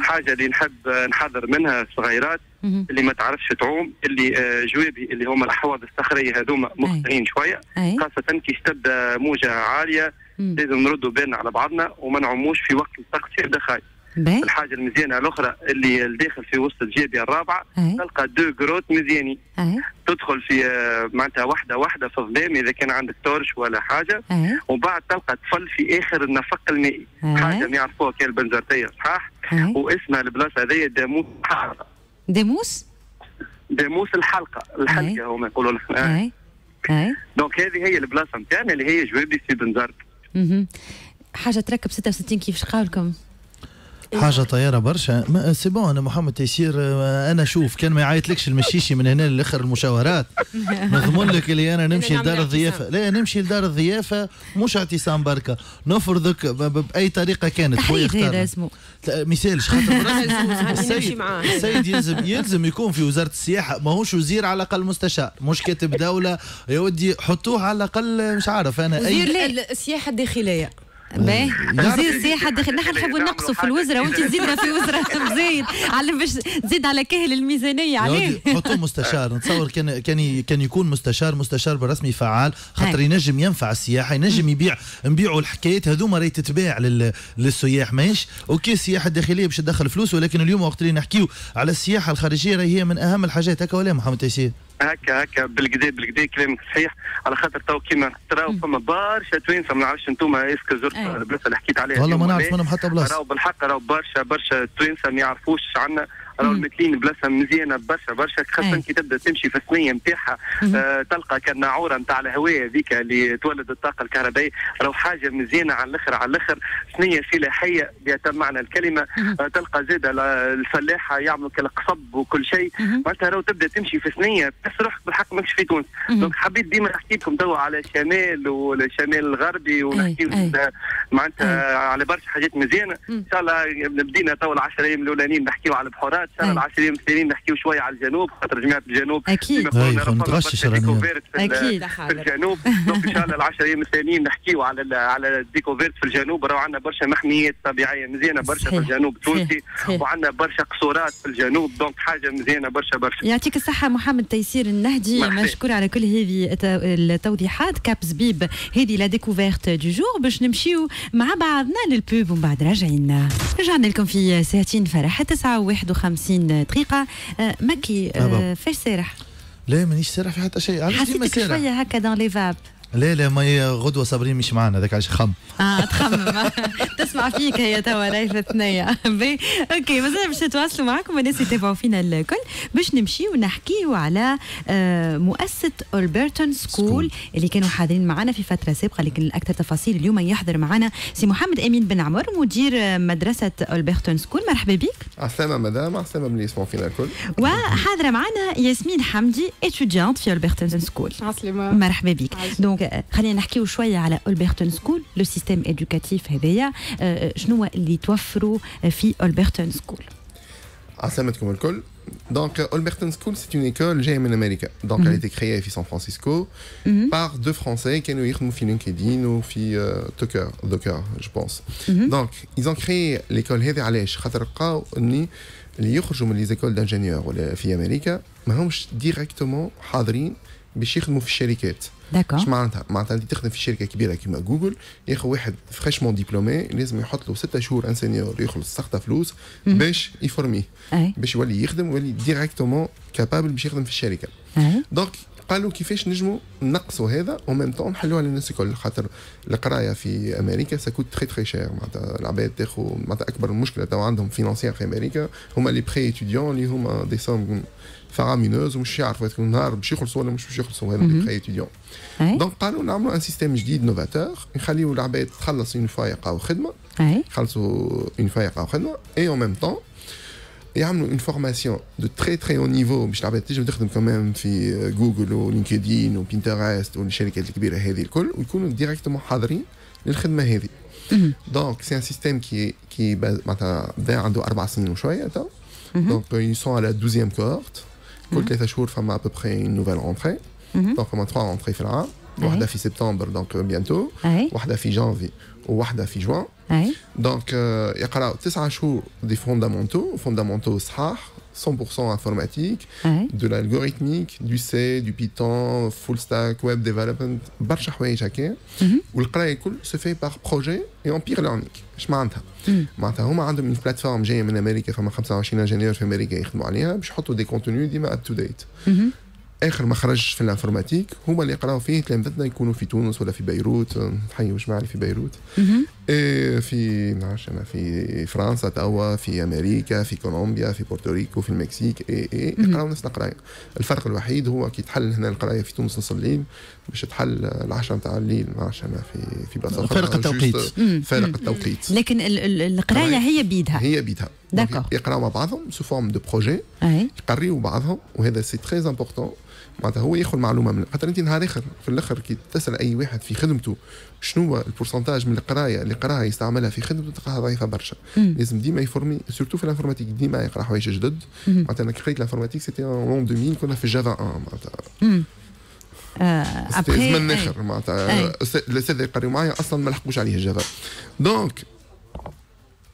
حاجة اللي نحب آه، نحذر منها الصغيرات. اللي ما تعرفش تعوم اللي آه، جوابي اللي هما الأحواض الصخرية هذوما مخطرين شوية خاصة كي تبدأ موجة عالية. لازم نردوا بالنا على بعضنا وما نعوموش في وقت الطقس يبدا خايف باهي الحاجة المزيانة الأخرى اللي الداخل في وسط الجابيه الرابعة أي. تلقى deux grottes مزيانين. تدخل في آه، معناتها واحدة واحدة في الظلام إذا كان عندك torche ولا حاجة. أي. وبعد تلقى طفل في آخر النفق المائي حاجة ما يعرفوها كان البنزرتية صحاح؟ واسمها البلاصة هذيا داموس الحلقة. ديموس داموس الحلقة الحلقة هما يقولوا أي. أي. donc هذه هي البلاصة نتاعنا اللي هي جوابي في بنزرت. حاجة تركب 66 كيفاش قولكم حاجة طيارة برشا. ما- c'est bon أنا محمد تيسير آه، أنا شوف كان ما يعيطلكش المشيشي من هنا لآخر المشاورات. [LAUGHS] نضمن لك اللي أنا نمشي لدار. الضيافة. لا نمشي لدار الضيافة مش اعتصام بركة. نفرضك بأي طريقة كانت خويا اختار خاطر [LAUGHS] هاني نمشي السيد. السيد يلزم يلزم يكون في وزارة السياحة. ماهوش وزير على الأقل مستشار مش كاتب دولة. يا ودي حطوه على الأقل مش عارف أنا اي ال- السياحة الداخلية. باهي وزير السياحه الداخل نحن نحبوا نقصوا في الوزراء وانت تزيدنا في وزراء [LAUGHS] مزيد. علم باش تزيد على كاهل الميزانية عليه حطوه مستشار. نتصور كان كان كان يكون مستشار مستشار بالرسمي فعال خاطر. ينجم ينفع السياحه ينجم يبيع نبيعوا الحكايات. هذوما راهي تتباع لل... للسياح. ماهيش؟ أوكي السياحة الداخلية باش تدخل فلوس ولكن اليوم وقت اللي نحكيو على السياحة الخارجية راهي هي من أهم الحاجات. هكا ولا محمد تيسير؟ هكا هكا بالكدا بالكدا كلامك صحيح على خاطر تو كيما تراو فما برشا توانسه ما نعرفش أنتم est-ce que زرتوا أي. البلاصة اللي حكيت عليها والله ما نعرف؟ منهم حتى بلاصة راهو بالحق راهو برشا برشا توانسه ما يعرفوش عنا راهو المثلين بلاصة مزيانة برشا برشا. خاصة. كي تبدأ تمشي في الثنيه نتاعها آه تلقى كالناعوره نتاع الهواء هذيك اللي تولد الطاقة الكهربائية. راهو حاجة مزيانة على الأخر على الأخر ثنيه فلاحيه بأتم معنى الكلمة آه تلقى زاد الفلاحة يعملوا كالقصب وكل شيء. معناتها راهو تبدأ تمشي في ثنيه تحس روحك بالحق ماكش في تونس. donc حبيت ديما نحكي لكم توا على الشمال والشمال الغربي ونحكي. معناتها على برشا حاجات مزيانة. إن شاء الله بدينا تو العشر أيام الأولانيين نحكيو على البحورات. السنة طيب. يوم الثانيين نحكيو شوية على الجنوب خاطر جماعة الجنوب أكيد. نتغشش أكيد. في الجنوب. [LAUGHS] donc إن شاء الله العشرة يوم الثانيين نحكيو على على ال découverte في الجنوب. راه عندنا برشا محميات طبيعية مزيانة برشا في الجنوب. التونسي وعندنا برشا قصورات في الجنوب. donc حاجة مزيانة برشا برشا. يعطيك الصحة محمد تيسير النهدي. مشكور على كل هذه التوضيحات. كاب زبيب هذه لا ديكوفيرت دو جور باش نمشيو مع بعضنا للبوب ومن بعد راجعين. رجعنا لكم في ساعتين فرح. 9 و 51 50 دقيقة. آه، مكي آه، آه، فاش سارح؟ لا مانيش سارح في حتى شيء. حسيتك شوية هكا دون لي فاب لا لا ما هي غدوة صابرين مش معنا هذاك علاش خم. آه تخمم. [LAUGHS] تسمع فيك هي توا راهي في الثنية [LAUGHS] بي أوكي مازال باش نتواصلوا معكم الناس يتابعوا فينا الكل باش نمشيو ونحكيو على آه، مؤسسة Olberton School اللي كانوا حاضرين معنا في فترة سابقة لكن الأكثر تفاصيل اليوم يحضر معنا سي محمد أمين بن عمر مدير آه، مدرسة Olberton School. مرحبا بك. عسلامة مدام عسلامة من اللي يسمعوا فينا الكل. وحاضرة معنا ياسمين حمدي étudiante في Olberton School. عسلامة. مرحبا بك. عايشة. donc آه، خلينا نحكيو شوية على Olberton School le système éducatif هذايا آه، شنو اللي توفروا في Olberton School عسلامتكم الكل Donc, Olberton School, c'est une école géante en Amérique. Donc, elle a été créée à San Francisco par deux Français qui ont fait LinkedIn ou fait euh, Docker, Docker, je pense. Donc, ils ont créé l'école هذه علاش خاطر لقاو اني اللي يخرجوا من les écoles d'ingénieurs ولا باش يخدموا في الشركات. d'accord. معناتها؟ معناتها أنت تخدم في شركة كبيرة كيما جوجل ياخذ واحد fraîchement diplômé لازم يحط له ستة شهور un senior يخلص سخطة فلوس باش يفورميه باش يولي يخدم ويولي directement capable باش يخدم في الشركة. donc قالوا كيفاش نجموا نقصوا هذا au même temps نحلوا على الناس الكل خاطر القراية في أمريكا ça coûte très très cher معناتها العباد تاخذ معناتها أكبر مشكلة تو عندهم financière في أمريكا هما les prêts étudiants اللي هما des sommes faramineuses ومش يعرفوا يكون نهار باش يخلصوا ولا مش باش يخلصوا هذا les prêts étudiants اي donc قالوا نعملوا un système جديد novateur نخليو العباد تخلص une fois يلقاو خدمه يخلصوا une fois يلقاو خدمه اي en même temps يعملوا une formation de très très haut niveau باش العباد تنجم تخدم كمان في Google و LinkedIn و Pinterest والشركات الكبيره هذه الكل ويكونوا directement حاضرين للخدمه هذه donc c'est un système qui qui معناتها بدا عنده أربع سنين وشويه تو donc à la 12e cohorte كل ثلاثة شهور فما à peu près une nouvelle rentrée. donc فما 3 rentrées في العام واحدة في سبتمبر donc bientôt اي واحدة في جانفي وواحدة في جوان اي donc آه، يقراو تسعة شهور des fondamentaux fondamentaux صحاح 100% informatique اي de l'algorithmique du C du Python full stack web development برشا حوايج هكا والقرايه الكل se fait par projet اي en peer learning اش معناتها معناتها هما عندهم une plateforme جاية من أمريكا فما 25 ingénieurs في أمريكا يخدموا عليها باش يحطوا des contenus ديما up to date اخر ما خرج في ال informatique هما اللي يقراو فيه تلامذتنا يكونوا في تونس ولا في بيروت نحيي جماعة اللي في بيروت في نعرفش أنا في فرنسا توا في أمريكا في كولومبيا في بورتوريكو في المكسيك اي اي يقراو نفس القرايه الفرق الوحيد هو كي تحل هنا القراية في تونس نص الليل باش تحل العشرة نتاع الليل ما نعرفش أنا في في بلاصة أخرى. فرق التوقيت. مم. التوقيت لكن ال- ال- القراية. هي بيدها هي بيدها. donc يقراو مع بعضهم sous forme de projets أي يقريوا بعضهم وهذا c'est très important معناتها هو ياخذ معلومه من خاطر أنت نهار آخر في الآخر كي تسأل أي واحد في خدمته شنو هو ال pourcentage من القراية اللي قراها يستعملها في خدمته تلقاها ضعيفة برشا. لازم ديما يفورمي surtout في ال informatique ديما يقرأ حوايج جدد. معناتها أنا كي قريت ال informatique c'était en 2000 كنا في Java 1 معناتها مم. آه، c'était après زمن أي. آخر معناتها الاستاذ اللي يقريو معايا أصلا ما لحقوش عليه Java donc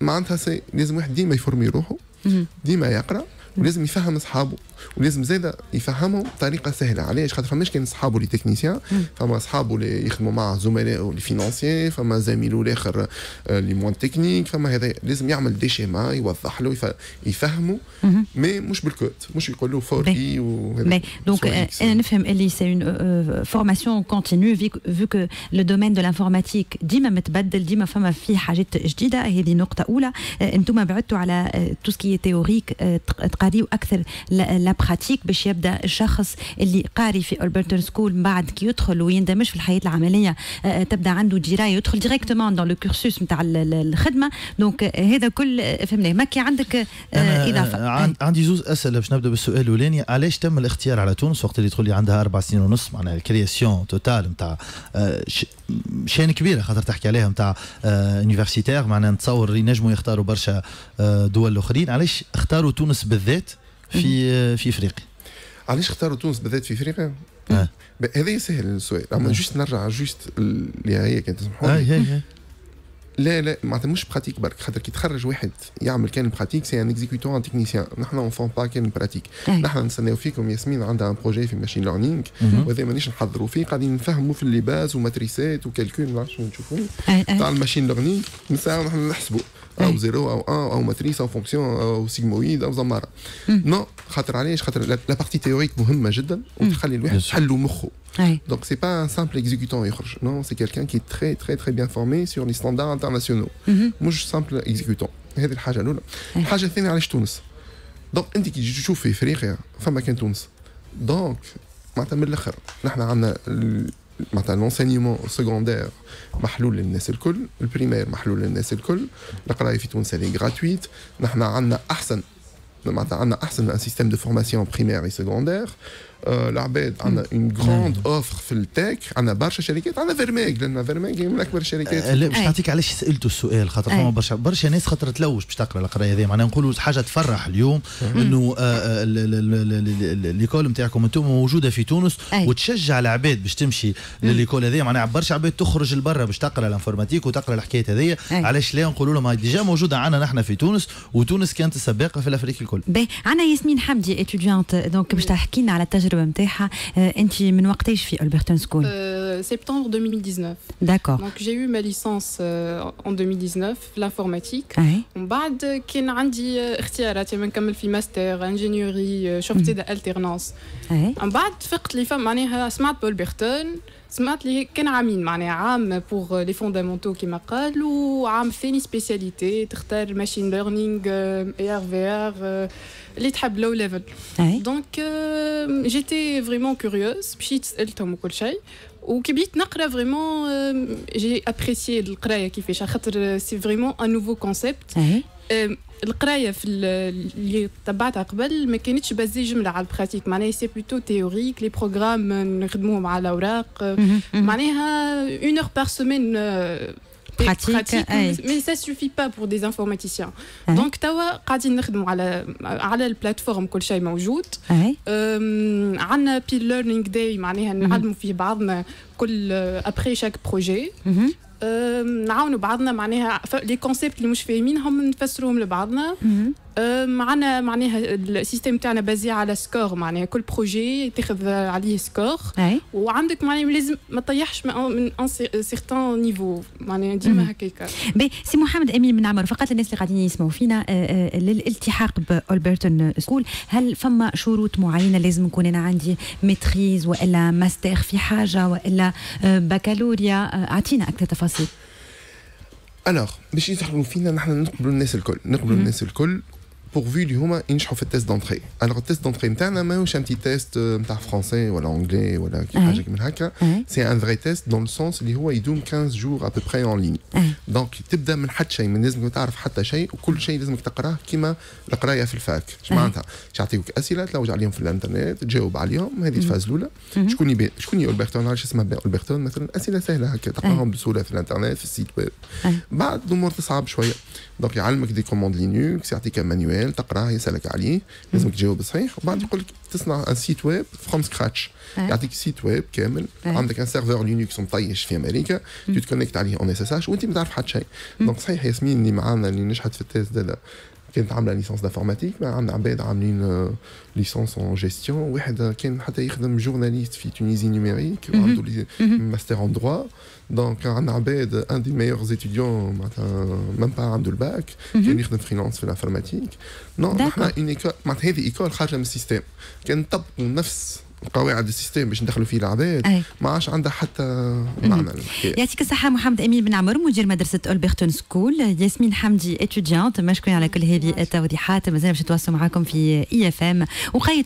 معناتها c'est لازم واحد ديما يفورمي روحه. ديما يقرأ ولازم يفهم أصحابه ولازم زاده يفهمهم بطريقة سهلة علاش خاطر فماش كان صحابه اللي techniciens فما أصحابه اللي يخدموا معاه زملائه اللي financiers فما زميله الآخر آه، اللي moins technique فما هذا لازم يعمل des schémas يوضح له يف- يفهمه. mais مش بالكوت مش يقول له for. اي وهذا X. أنا نفهم اللي c'est une formation continue vu que le domaine de l'informatique ديما متبدل ديما فما فيه حاجات جديدة هذه نقطة أولى آه، أنتم بعدتوا على tout ce qui théorique تقريو أكثر la pratique باش يبدأ الشخص اللي قاري في Holberton School من بعد كي يدخل ويندمج في الحياة العملية. آه، تبدأ عنده دراية يدخل directement dans le cursus نتاع الخدمة. donc هذا كل فهمناه mais كي عندك إضافة. عن- عندي زوز أسئلة باش نبدأ بالسؤال الأولاني. علاش تم الاختيار على تونس وقت اللي تقول لي عندها أربع سنين ونص؟ معناها ال création totale نتاع chaîne كبيره خاطر تحكي عليها نتاع universitaire معناها نتصور ينجموا يختاروا برشا آه، دول اخرين علاش اختاروا تونس بالذات في آه، في إفريقيا علاش اختاروا تونس بالذات في إفريقيا؟ آه. هذا سهل السؤال أما آه. juste نرجع juste اللي هي كانت تسمحوا لا لا معناتها مش pratique برك خاطر كي تخرج واحد يعمل كان pratique c'est un exécutant un technicien نحن on forme pas كان pratique. نحن نستناو فيكم ياسمين عندها un projet في machine learning. وهذا مانيش نحضروا فيه قاعدين نفهموا في ال les bases وماتريسات و calcul ما نعرفش شنو نشوفوا. تاع ال machine learning نساو نحن نحسبوا أو أي. zéro أو un أو matrice أو fonction أو sigmoïde أو زمارة non خاطر علاش خاطر la partie théorique مهمة جدا وتخلي الواحد. تحلوا مخه. Donc c'est pas un simple exécutant يخرج. Non, c'est quelqu'un qui est très très très bien formé sur les standards internationaux. مهم. مش simple exécutant. هذه الحاجة الأولى. أي. الحاجة الثانية علاش تونس؟ donc أنت كي تجي تشوف في إفريقيا فما كان تونس. donc معناتها من الآخر نحن عندنا معناتها l'enseignement secondaire محلول للناس الكل، ال primaire محلول للناس الكل، القراية في تونس اللي gratuite، نحن عندنا أحسن معناتها عندنا أحسن un système de formation primaire et secondaire العباد. عندنا une grande offre في ال tech. عندنا برشا شركات. عندنا Vermeg لأن Vermeg هي من اكبر الشركات آه، لا باش. نعطيك علاش سالته السؤال خاطر. فما برشا برشا ناس خاطر تلوج باش تقرأ القراية هذه. معناها نقولوا حاجة تفرح اليوم إنه آه، آه، ال- ال- ال- ال- ال- l'école نتاعكم أنتم موجودة في تونس. وتشجع العباد باش تمشي ل l'école هذه. معناها برشا عباد تخرج لبرا باش تقرأ ال informatique وتقرأ الحكاية هذه. علاش لا؟ نقولوا لهم هاي déjà موجودة عندنا نحن في تونس وتونس كانت السباقه في الافريقي الكل. باهي عندنا ياسمين حمدي étudiante donc باش تحكي لنا على التجربة نتاعها انت من وقتاش في Holberton School Euh, septembre 2019. D'accord Donc j'ai eu ma licence euh, en 2019 l'informatique. اي ومن بعد كان عندي آه، اختيارات نكمل في master ingénierie شفت ال alternance من بعد فقت لي فهم معناها سمعت ب Holberton سمعت لي كان عامين معناها عام pour les fondamentaux كيما قال وعام ثاني spécialité تختار machine learning AR VR اللي تحب low level اي donc j'étais vraiment curieuse مشيت سالتهم وكل شيء وكي بديت نقرا vraiment j'ai apprécié القرايه كيفاش على خاطر c'est vraiment un nouveau concept اي القراية في ال- اللي تبعتها قبل ما كانتش basée جملة على ال pratique. معناها c'est plutôt théorique les programmes نخدموهم على الأوراق. مهم، مهم. معناها une heure par semaine Pratique, أي. mais ça suffit pas pour des informaticiens. أي. donc توا قاعدين نخدموا على على ال plateforme كل شيء موجود. اي أم، عندنا peer learning day معناها نعلموا فيه بعضنا كل après chaque projet مهم، نعاونوا بعضنا معناها les concepts اللي مش فاهمينهم نفسروهم لبعضنا. أم، عندنا معناها ال système تاعنا basé على score معناها كل projet تاخذ عليه score وعندك معناها لازم ما تطيحش من من un certain niveau معناها ديما هكاك بي سي محمد أمين من عمر فقط الناس اللي قاعدين يسمعوا فينا آه، آه، للالتحاق ب Holberton School. هل فما شروط معينة لازم نكون أنا عندي maîtrise وإلا ماستر في حاجة وإلا آه، بكالوريا؟ أعطينا أكثر تفاصيل. Alors باش يدخلوا فينا نحن نقبلوا الناس الكل. نقبلوا الناس الكل. Pourvu اللي هما ينجحوا في ال test d'entrée alors ال test d'entrée نتاعنا ماهوش un تي test نتاع français ولا anglais ولا كي حاجة من هكا c'est un vrai test dans le sens اللي هو يدوم 15 jours à peu près en ligne donc تبدا من حتى شيء من لازمك تعرف حتى شيء وكل شيء لازمك تقراه كيما القرايه في ال fac اش معناتها يعطيوك اسئله تلوج عليهم في الانترنت تجاوب عليهم هذه ال phase الاولى شكون يبي شكون Holberton علاش اسمها Holberton مثلا اسئله سهله هكا تقراهم بسهوله في الانترنت في ال site web بعد الأمور تصعب شوية donc يعلمك des commandes Linux يعطيك manuel تقراه يسألك عليه لازمك تجاوب صحيح. وبعد يقول لك تصنع un site web from scratch يعطيك site web كامل. عندك un serveur Linux مطيش في أمريكا. تكونكت عليه en SSH وأنت ما تعرف حتى شيء. donc صحيح ياسمين اللي معانا اللي نجحت في ال test ده كانت عامله licence d'informatique ما عندنا عباد عاملين licence en gestion واحد كان حتى يخدم journaliste في Tunisie Numérique وعنده master en droit donc عندنا عباد un des meilleurs étudiants معناتها même pas عنده الباك كان يخدم freelance في ال informatique non إحنا une école معناتها هذه école خارجة من ال système. كان نطبقوا نفس قواعد ال système باش ندخلوا فيه العباد. ما عادش عندها حتى معنى يعطيك الصحة محمد أمين بن عمر مدير مدرسة Holberton School. ياسمين حمدي étudiante مشكورين على كل هذه التوضيحات. مازال باش نتواصلوا معاكم في IFM